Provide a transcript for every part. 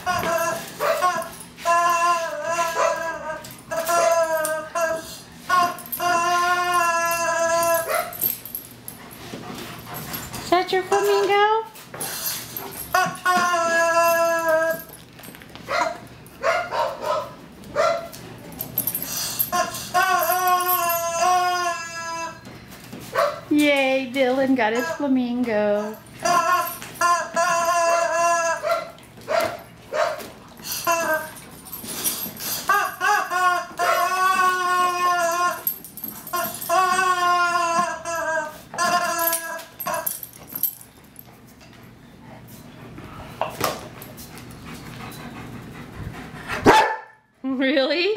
Is that your flamingo? Yay, Dylan got his flamingo. Really?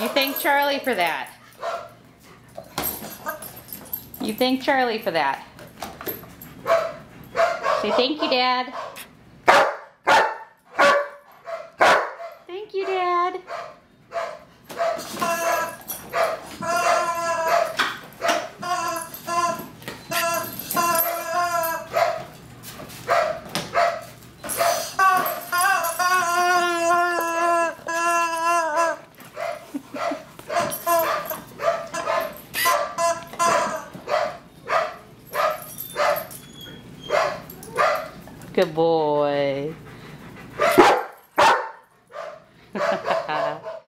You thank Charlie for that. You thank Charlie for that. Say thank you, Dad. Good boy.